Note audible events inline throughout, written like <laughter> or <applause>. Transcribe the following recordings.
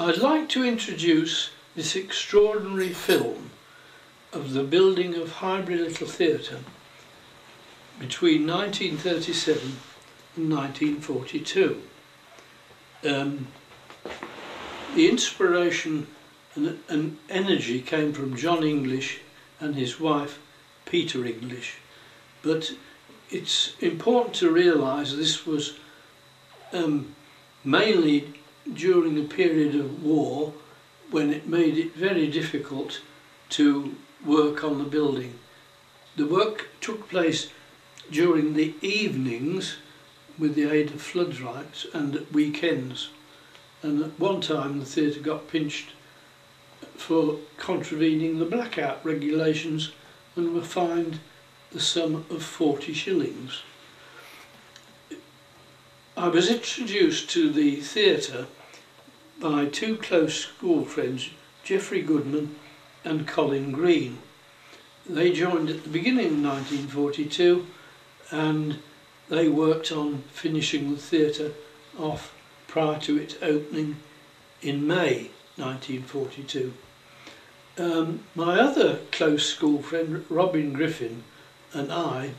I'd like to introduce this extraordinary film of the building of Highbury Little Theatre between 1937 and 1942. Um, the inspiration and, and energy came from John English and his wife Peter English, but it's important to realise this was um, mainly during a period of war when it made it very difficult to work on the building. The work took place during the evenings with the aid of floodlights and at weekends. And at one time the theatre got pinched for contravening the blackout regulations and were fined the sum of 40 shillings. I was introduced to the theatre by two close school friends, Geoffrey Goodman and Colin Green. They joined at the beginning of 1942 and they worked on finishing the theatre off prior to its opening in May 1942. Um, my other close school friend, Robin Griffin, and I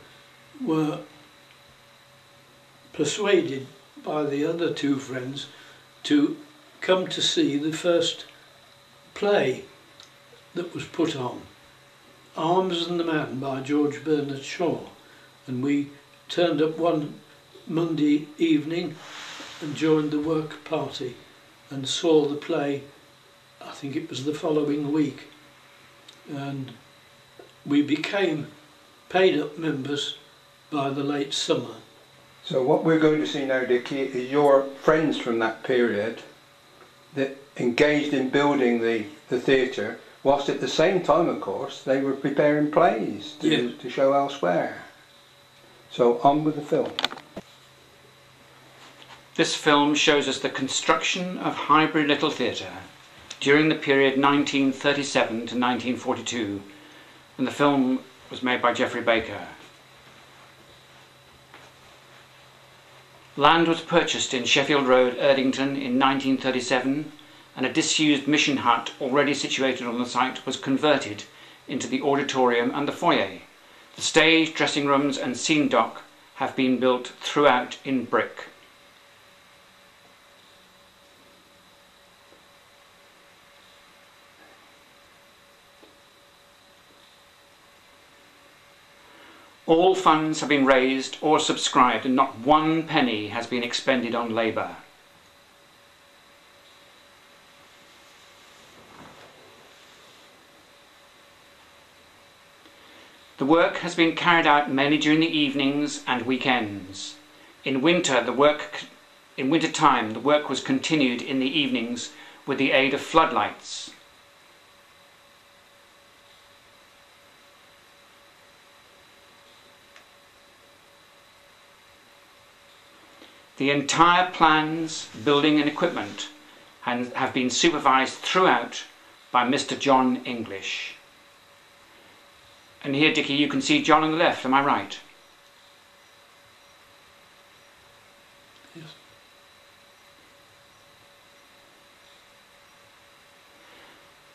were persuaded by the other two friends to come to see the first play that was put on, Arms and the Man by George Bernard Shaw. And we turned up one Monday evening and joined the work party and saw the play, I think it was the following week. And we became paid up members by the late summer. So what we're going to see now, Dickie, is your friends from that period that engaged in building the, the theatre, whilst at the same time, of course, they were preparing plays to, Yeah. to show elsewhere. So on with the film. This film shows us the construction of Highbury Little Theatre during the period 1937 to 1942, and the film was made by Geoffrey Baker. Land was purchased in Sheffield Road, Erdington in 1937, and a disused mission hut already situated on the site was converted into the auditorium and the foyer. The stage, dressing rooms, and scene dock have been built throughout in brick. All funds have been raised or subscribed, and not one penny has been expended on labour. The work has been carried out mainly during the evenings and weekends. In winter, the work in winter time, the work was continued in the evenings with the aid of floodlights. The entire plans, building and equipment and have been supervised throughout by Mr. John English. And here, Dickie, you can see John on the left, am I right? Yes.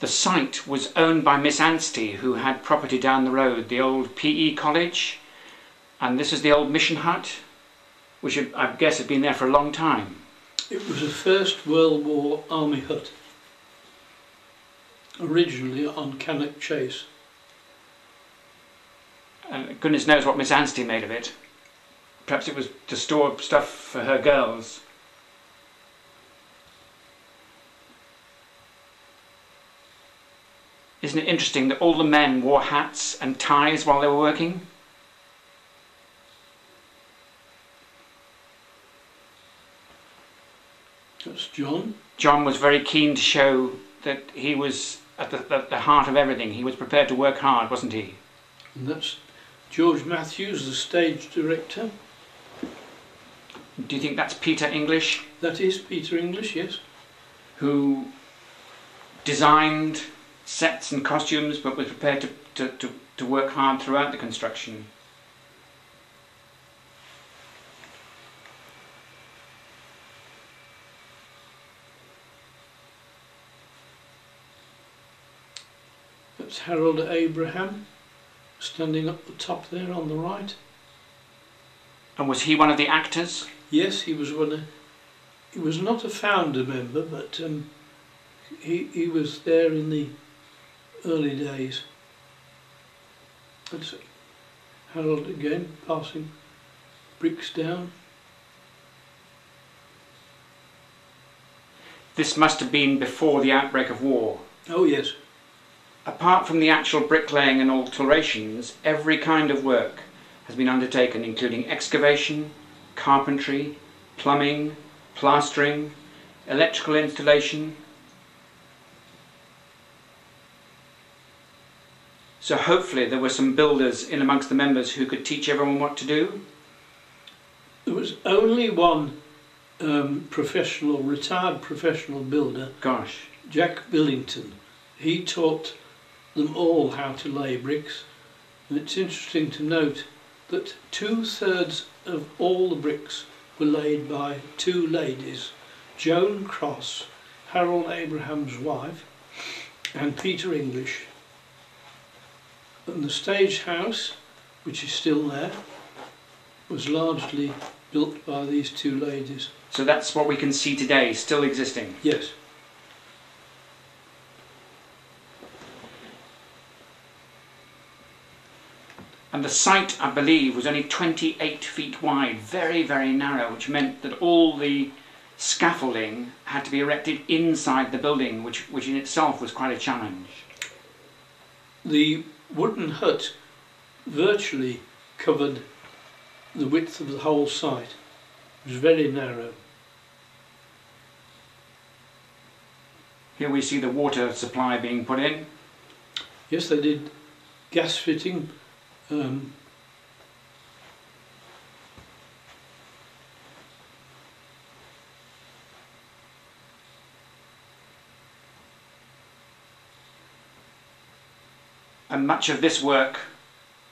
The site was owned by Miss Anstey, who had property down the road, the old PE college, and this is the old mission hut, which I guess had been there for a long time. It was a First World War army hut, originally on Cannock Chase. And goodness knows what Miss Anstey made of it. Perhaps it was to store stuff for her girls. Isn't it interesting that all the men wore hats and ties while they were working? That's John. John was very keen to show that he was at the, at the heart of everything. He was prepared to work hard, wasn't he? And that's George Matthews, the stage director. Do you think that's Peter English, That is Peter English, yes. who designed sets and costumes but was prepared to, to, to, to work hard throughout the construction? That's Harold Abraham, standing up the top there on the right. And was he one of the actors? Yes, he was one of, he was not a founder member, but um, he, he was there in the early days. That's Harold again, passing bricks down. This must have been before the outbreak of war. Oh yes, Apart from the actual bricklaying and alterations, every kind of work has been undertaken, including excavation, carpentry, plumbing, plastering, electrical installation. So hopefully there were some builders in amongst the members who could teach everyone what to do. there was only one um, professional, retired professional builder, Gosh, Jack Billington. He taught them all how to lay bricks, and it's interesting to note that two thirds of all the bricks were laid by two ladies, Joan Cross, Harold Abraham's wife, and Peter English. And the stage house, which is still there, was largely built by these two ladies. so that's what we can see today, still existing. Yes. And the site, I believe, was only 28 feet wide, very, very narrow, which meant that all the scaffolding had to be erected inside the building, which, which in itself was quite a challenge. The wooden hut virtually covered the width of the whole site. It was very narrow. Here we see the water supply being put in. Yes, they did gas fitting. Um, And much of this work,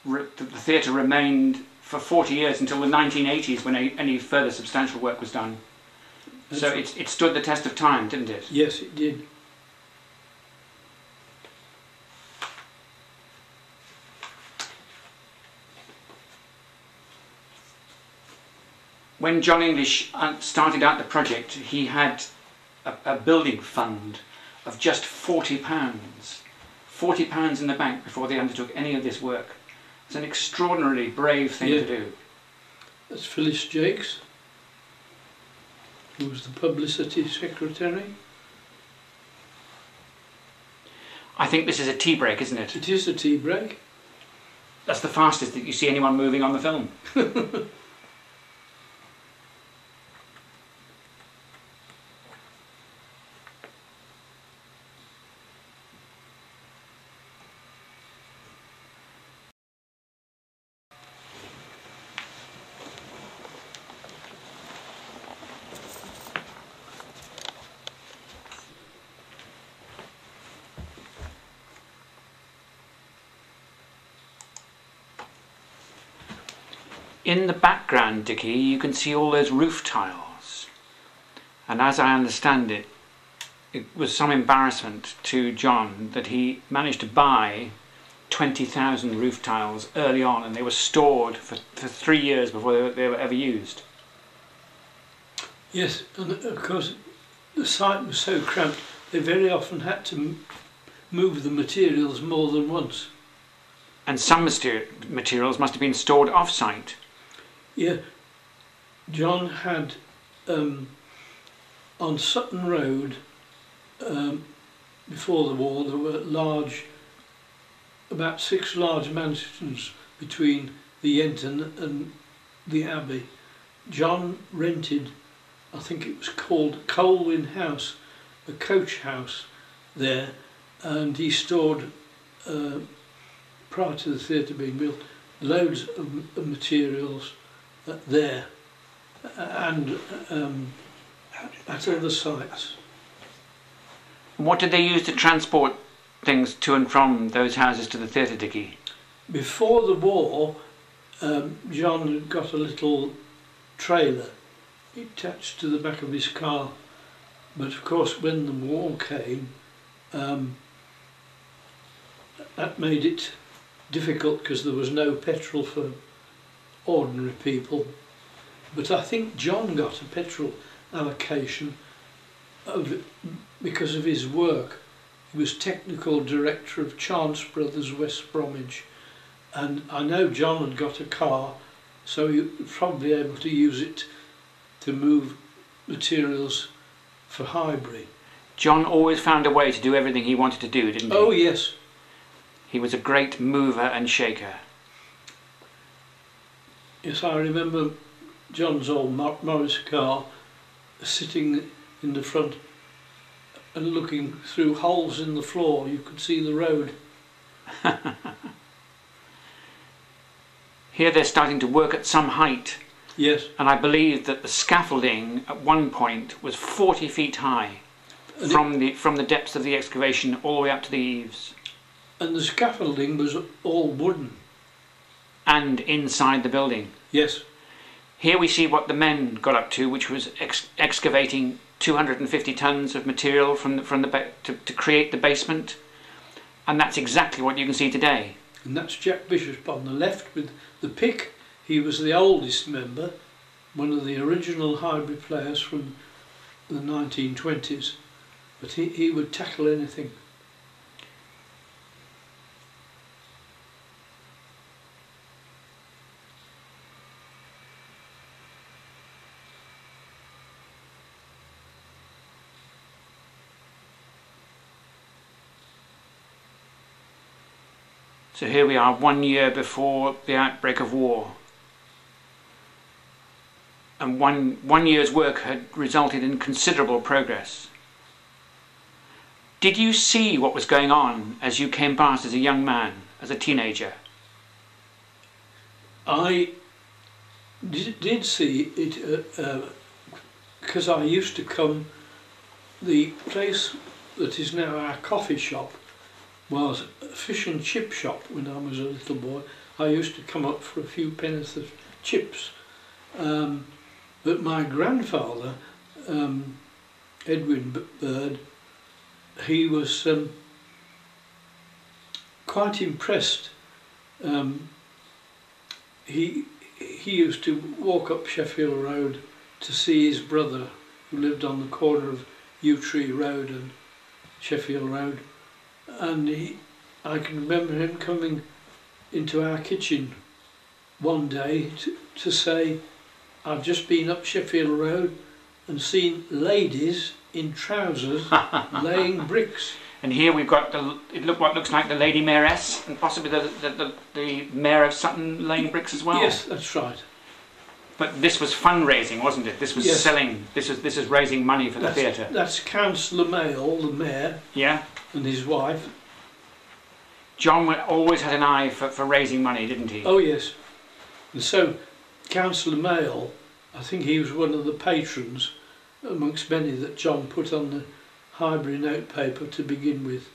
the the theatre remained for 40 years until the 1980s when any, any further substantial work was done. So it, it stood the test of time, didn't it? yes, it did. When John English uh, started out the project, he had a, a building fund of just forty pounds. Forty pounds in the bank before they undertook any of this work. It's an extraordinarily brave thing Yeah. to do. That's Phyllis Jakes, who was the publicity secretary. I think this is a tea break, isn't it? It is a tea break. That's the fastest that you see anyone moving on the film. <laughs> In the background, Dickie, you can see all those roof tiles. And as I understand it, it was some embarrassment to John that he managed to buy 20,000 roof tiles early on and they were stored for, for three years before they were, they were ever used. Yes, and uh, of course the site was so cramped they very often had to move the materials more than once. And some materials must have been stored off site. Yeah, John had um, on Sutton Road um, before the war there were large, about six large mansions between the Yenton and the Abbey. John rented, I think it was called Colwyn House, a coach house there, and he stored, uh, prior to the theatre being built, loads of, of materials there and um, at other sites. What did they use to transport things to and from those houses to the theatre, Dickie? Before the war, um, John had got a little trailer attached to the back of his car. But of course, when the war came, um, that made it difficult because there was no petrol for ordinary people. But I think John got a petrol allocation of, because of his work. He was technical director of Chance Brothers West Bromwich and I know John had got a car so he was probably able to use it to move materials for Highbury. John always found a way to do everything he wanted to do, didn't he? Oh yes, He was a great mover and shaker. Yes I remember John's old Morris car sitting in the front and looking through holes in the floor you could see the road. <laughs> Here they're starting to work at some height, Yes, and I believe that the scaffolding at one point was 40 feet high And it- from the, from the depths of the excavation all the way up to the eaves and the scaffolding was all wooden. And inside the building. Yes, Here we see what the men got up to, which was ex- excavating 250 tons of material from the, from the ba- to, to create the basement, and that's exactly what you can see today. and that's Jack Bishop on the left with the pick. He was the oldest member, one of the original Highbury players from the 1920s, but he, he would tackle anything. So here we are, one year before the outbreak of war. And one, one year's work had resulted in considerable progress. Did you see what was going on as you came past as a young man, as a teenager? I did, did see it uh, uh, because I used to come. The place that is now our coffee shop was a fish and chip shop when I was a little boy. I used to come up for a few pennies of chips. Um, but my grandfather, um, Edwin Bird, he was um, quite impressed. Um, he he used to walk up Sheffield Road to see his brother who lived on the corner of Yew Tree Road and Sheffield Road and he I can remember him coming into our kitchen one day to, to say I've just been up Sheffield Road and seen ladies in trousers <laughs> laying bricks And here we've got the, it look what looks like the Lady Mayoress and possibly the, the, the, the Mayor of Sutton laying bricks as well. yes that's right But this was fundraising, wasn't it? This was Yes. selling. This is this is raising money for the theatre. that's Councillor Mayle the mayor Yeah. and his wife John always had an eye for, for raising money, didn't he? Oh yes. And so Councillor Mayle, I think he was one of the patrons amongst many that John put on the Highbury notepaper to begin with.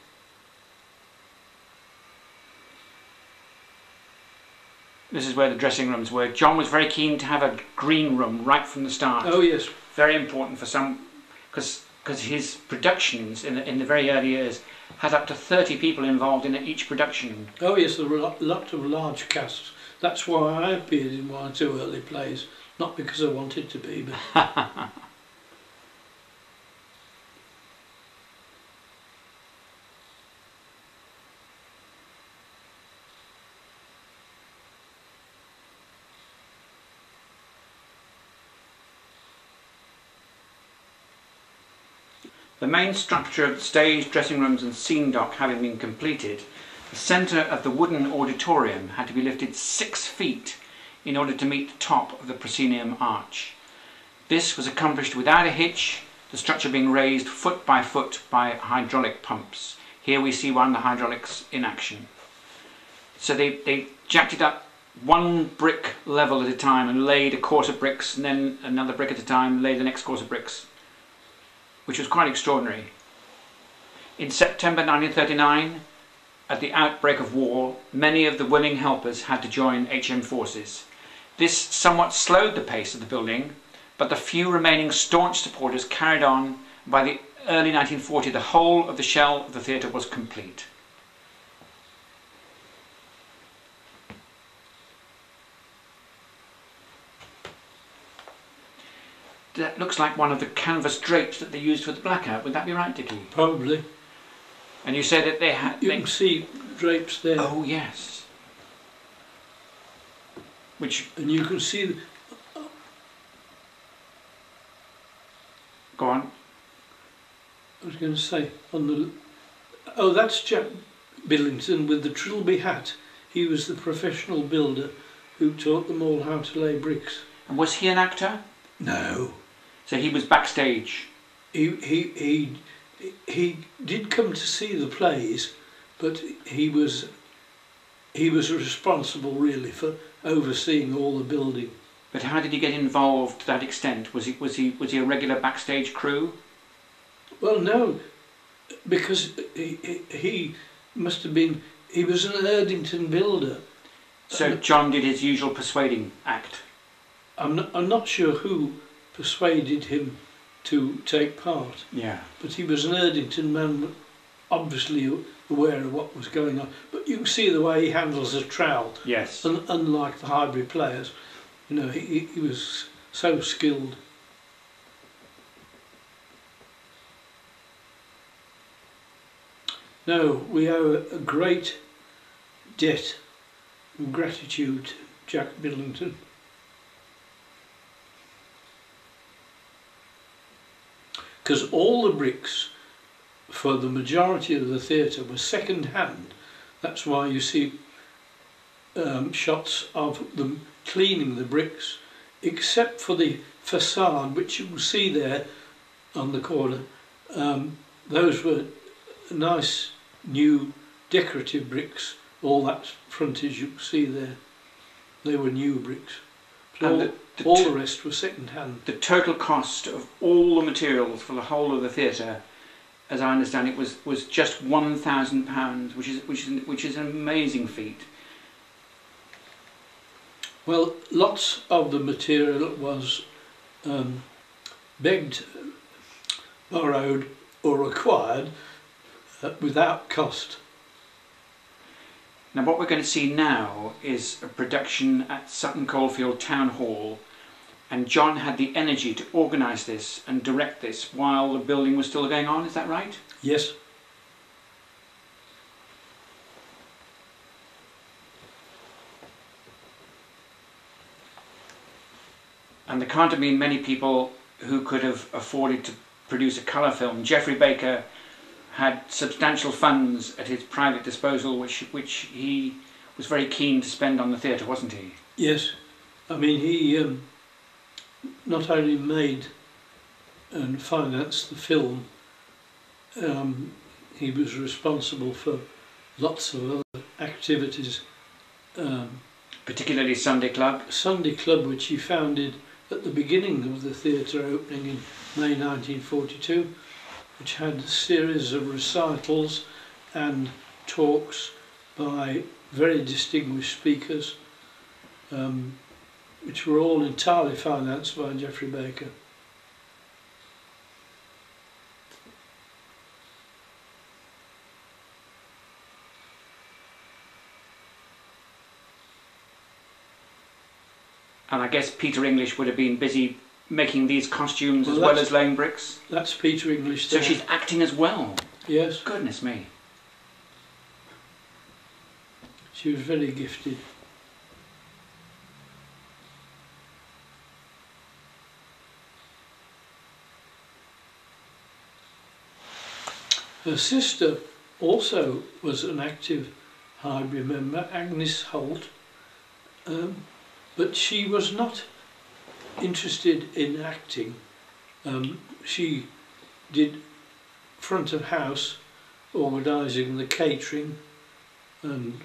This is where the dressing rooms were. John was very keen to have a green room right from the start. Oh yes, Very important for some, because because his productions in the, in the very early years had up to 30 people involved in each production. oh yes, there were a lot, lot of large casts. That's why I appeared in one or two early plays, not because I wanted to be, but <laughs> The main structure of the stage, dressing rooms, and scene dock having been completed, the centre of the wooden auditorium had to be lifted six feet in order to meet the top of the proscenium arch. This was accomplished without a hitch, the structure being raised foot by foot by hydraulic pumps. Here we see one of the hydraulics in action. So they, they jacked it up one brick level at a time and laid a course of bricks and then another brick at a time, laid the next course of bricks which was quite extraordinary. In September 1939, at the outbreak of war, many of the willing helpers had to join HM forces. This somewhat slowed the pace of the building, but the few remaining staunch supporters carried on. By the early 1940, the whole of the shell of the theatre was complete. Looks like one of the canvas drapes that they used for the blackout. Would that be right, Dickie? Probably. And you said that they had. You They, can see drapes there, oh yes. Which and you can see go on. I was going to say on the. Oh, that's Jack Billington with the trilby hat. He was the professional builder who taught them all how to lay bricks. And was he an actor? No, So he was backstage. he he he he did come to see the plays, but he was he was responsible really for overseeing all the building. But how did he get involved to that extent? Was he was he was he a regular backstage crew? Well, no, because he, he, he must have been he was an Erdington builder. So John did his usual persuading act. I'm not, I'm not sure who persuaded him to take part, Yeah. but he was an Erdington man, obviously aware of what was going on. But you can see the way he handles a trowel, Yes. un, unlike the Highbury players. You know, he, he- was so skilled. No, we owe a great debt of gratitude to Jack Billington. Because all the bricks for the majority of the theatre were second hand. That's why you see um, shots of them cleaning the bricks, except for the facade, which you will see there on the corner. Um, those were nice new decorative bricks. All that frontage you can see there, they were new bricks. All, the, the, all the rest were second hand. the total cost of all the materials for the whole of the theatre, as I understand it, was, was just one thousand pounds, which is which is which is an amazing feat. Well, lots of the material was um, begged, borrowed, or acquired uh, without cost. Now, what we're going to see now is a production at Sutton Coldfield Town Hall, and John had the energy to organise this and direct this while the building was still going on. Is that right? Yes, And there can't have been many people who could have afforded to produce a colour film. Geoffrey Baker had substantial funds at his private disposal, which which he was very keen to spend on the theatre, wasn't he? yes. I mean, he um, not only made and financed the film, um, he was responsible for lots of other activities. Um, Particularly Sunday Club. Sunday Club, which he founded at the beginning of the theatre opening in May 1942, which had a series of recitals and talks by very distinguished speakers, um, which were all entirely financed by Geoffrey Baker. And I guess Peter English would have been busy making these costumes Well, as well as laying bricks. That's Peter English So she's acting as well. Yes, Goodness me. she was very gifted. Her sister also was an active Highbury member, Agnes Holt, um, but she was not interested in acting. Um, she did front of house organising the catering and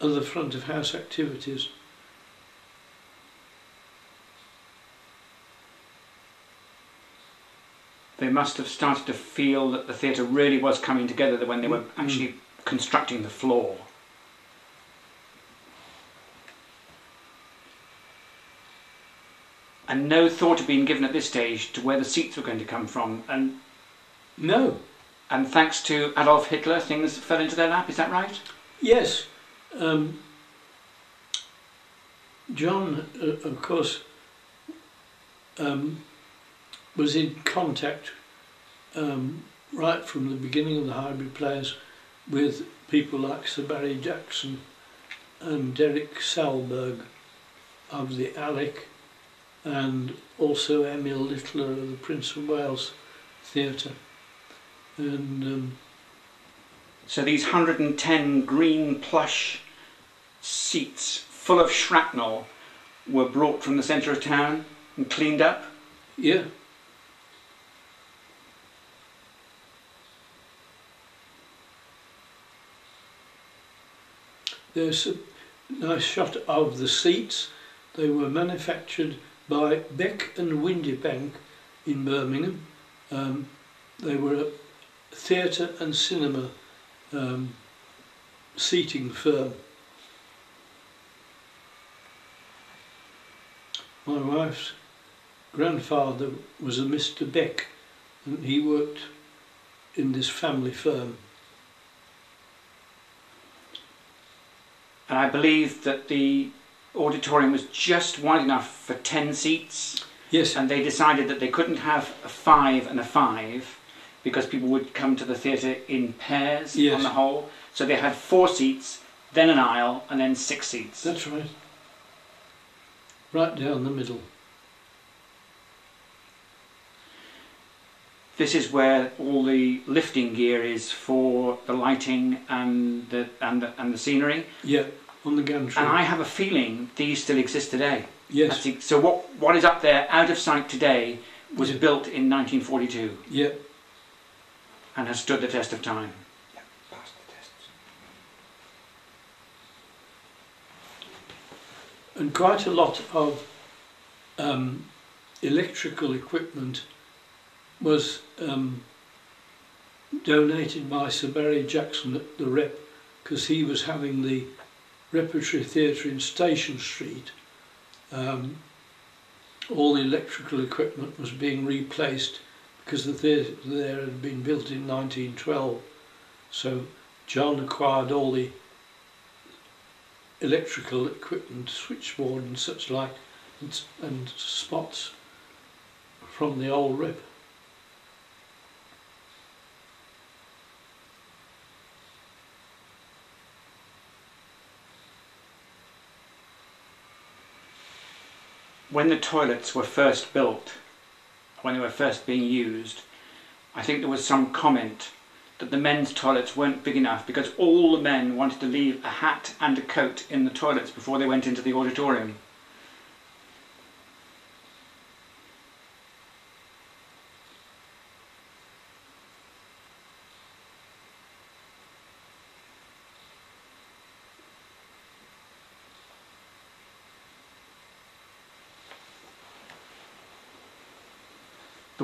other front of house activities. They must have started to feel that the theatre really was coming together when they were Mm. actually constructing the floor. And no thought had been given at this stage to where the seats were going to come from. And, No, and thanks to Adolf Hitler, things fell into their lap. Is that right? yes. Um, John, uh, of course, um, was in contact um, right from the beginning of the Highbury Players with people like Sir Barry Jackson and Derek Salberg of the Alex and also Emil Littler of the Prince of Wales Theatre. And um, So these 110 green plush seats full of shrapnel were brought from the centre of town and cleaned up. yeah, there's a nice shot of the seats. They were manufactured by Beck and Windybank in Birmingham. Um, they were a theatre and cinema um, seating firm. My wife's grandfather was a Mr. Beck and he worked in this family firm. And I believe that the auditorium was just wide enough for 10 seats. Yes, and they decided that they couldn't have a five and a five because people would come to the theatre in pairs Yes. on the whole. So they had four seats, then an aisle, and then six seats. that's right. Right down the middle. This is where all the lifting gear is for the lighting and the and the, and the scenery. Yeah, on the gantry. And I have a feeling these still exist today. yes, That's so what what is up there out of sight today was Yeah. built in 1942 yeah, and has stood the test of time. Pass the tests. and quite a lot of um, electrical equipment was um, donated by Sir Barry Jackson at the Rep because he was having the Repertory Theatre in Station Street. Um, all the electrical equipment was being replaced because the theatre there had been built in 1912. So John acquired all the electrical equipment, switchboard and such like, and, and spots from the old rep. when the toilets were first built, when they were first being used, I think there was some comment that the men's toilets weren't big enough because all the men wanted to leave a hat and a coat in the toilets before they went into the auditorium.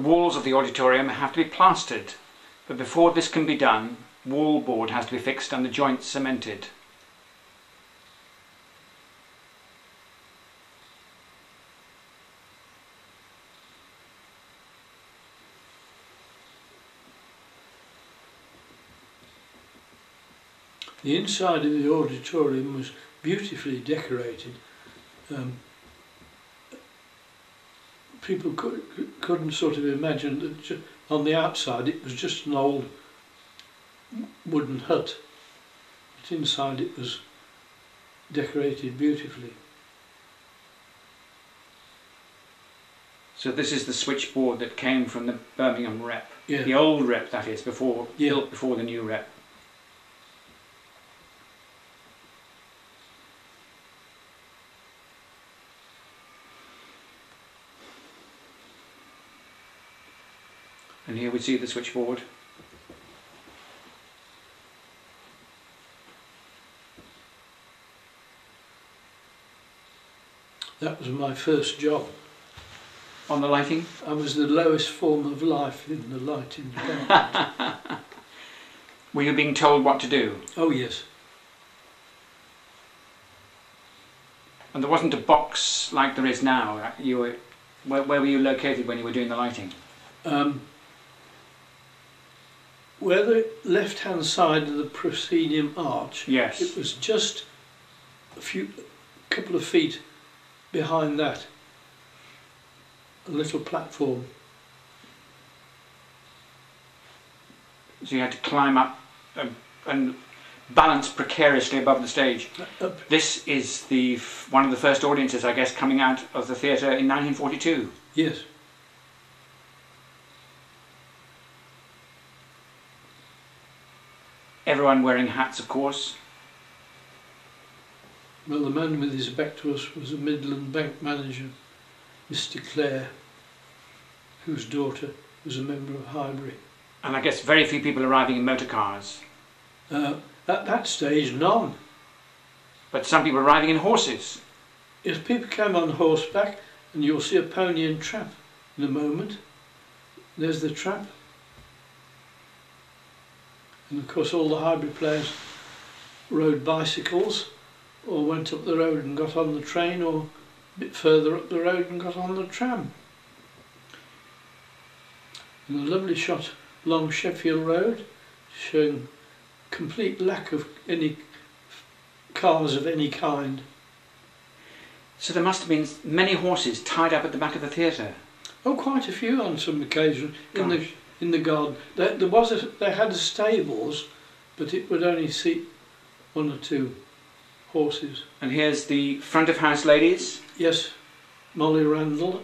Walls of the auditorium have to be plastered, but before this can be done, wall board has to be fixed and the joints cemented. The inside of the auditorium was beautifully decorated. Um, people could, couldn't sort of imagine that on the outside it was just an old wooden hut, but inside it was decorated beautifully. So this is the switchboard that came from the Birmingham rep. Yeah, The old rep that is, before Yeah. built before the new rep. And here we see the switchboard. that was my first job. On the lighting, I was the lowest form of life in the lighting department. <laughs> were you being told what to do? oh yes, And there wasn't a box like there is now. You were, where, where were you located when you were doing the lighting? Um, where the left-hand side of the proscenium arch, Yes. it was just a few, couple of feet behind that. a little platform. So you had to climb up and, and balance precariously above the stage. Uh, up, This is the f- one of the first audiences, I guess, coming out of the theatre in 1942. yes. Everyone wearing hats, of course. Well, the man with his back to us was a Midland bank manager, Mr. Clare, whose daughter was a member of Highbury. And I guess very few people arriving in motor cars. Uh, at that stage, none. But some people arriving in horses. If people came on horseback, and you'll see a pony and trap in a moment, there's the trap. And of course, all the Highbury players rode bicycles, or went up the road and got on the train, or a bit further up the road and got on the tram. And a lovely shot along Sheffield Road, showing complete lack of any cars of any kind. So there must have been many horses tied up at the back of the theatre. Oh, quite a few on some occasions in the. In the garden. There, there was a, they had stables, but it would only seat one or two horses. And here's the front of house ladies. Yes, Molly Randall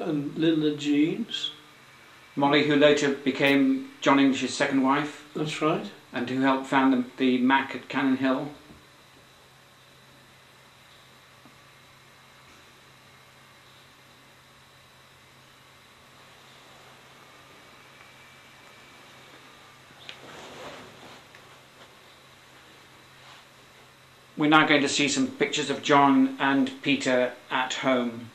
and Linda Jeans. Molly, who later became John English's second wife That's right. and who helped found the, the Mac at Cannon Hill. We're now going to see some pictures of John and Peter at home.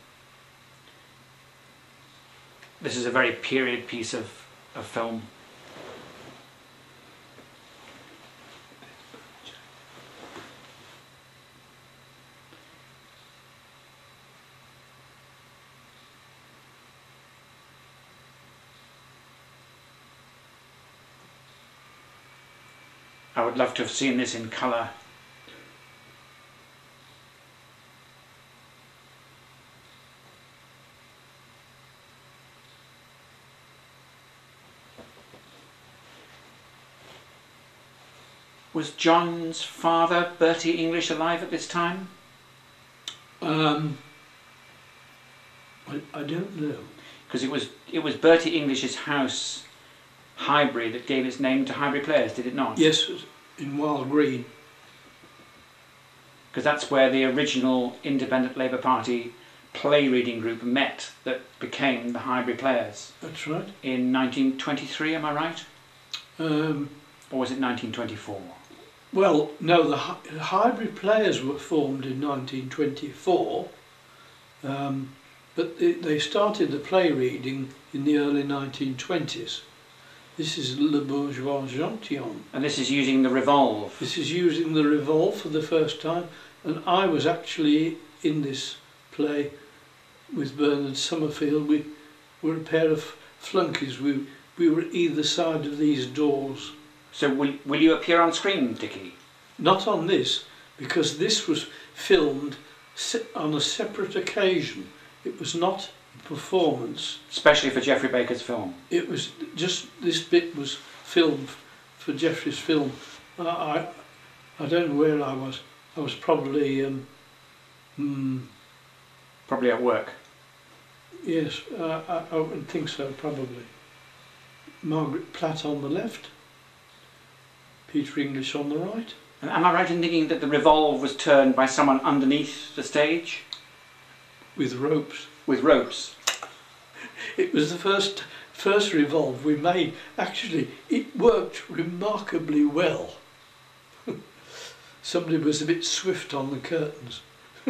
This is a very period piece of, of film. I would love to have seen this in colour. Was John's father, Bertie English, alive at this time? Um, I, I don't know. Because it was it was Bertie English's house, Highbury, that gave its name to Highbury Players, did it not? Yes, in Wylde Green. Because that's where the original Independent Labour Party play reading group met that became the Highbury Players That's right. in 1923. Am I right? Um, Or was it 1924? Well, no, the Hy- Highbury Players were formed in 1924, um, but they, they started the play reading in the early 1920s. This is Le Bourgeois Gentilhomme. And this is using the revolve. This is using the revolve for the first time, and I was actually in this play with Bernard Summerfield. We were a pair of flunkies. We we were either side of these doors. So will, will you appear on screen, Dickie? Not on this, because this was filmed on a separate occasion. It was not a performance. Especially for Geoffrey Baker's film. It was just this bit was filmed for Geoffrey's film. I I, I don't know where I was. I was probably um, hmm, Probably at work. yes. Uh, I, I would think so probably. Margaret Platt on the left. Peter English on the right. And am I right in thinking that the revolve was turned by someone underneath the stage? with ropes. With ropes. <laughs> It was the first first revolve we made. Actually, it worked remarkably well. <laughs> Somebody was a bit swift on the curtains. <laughs>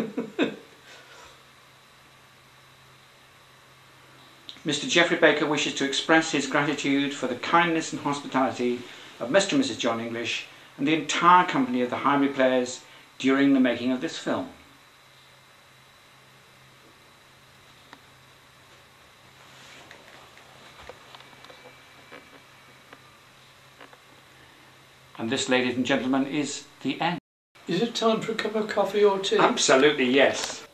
Mr. Geoffrey Baker wishes to express his gratitude for the kindness and hospitality of Mr. and Mrs. John English and the entire company of the Highbury Players during the making of this film. And this, ladies and gentlemen, is the end. Is it time for a cup of coffee or tea? Absolutely, yes.